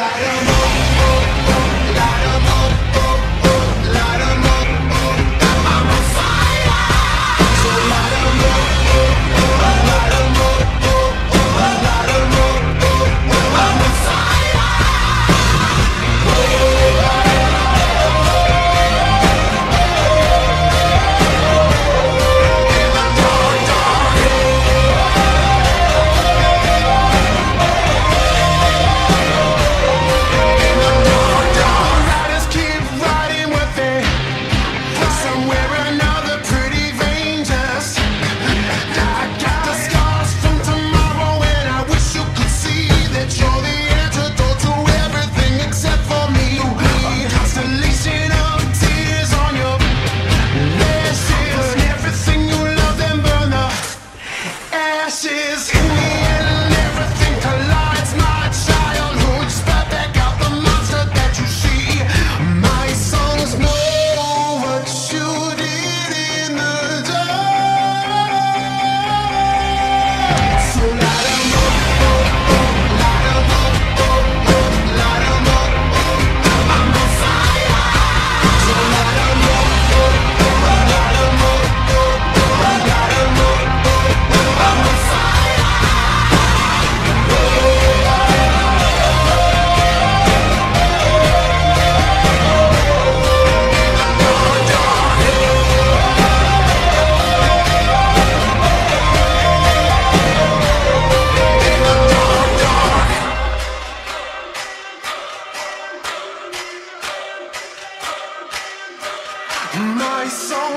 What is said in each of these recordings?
like a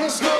Let's go.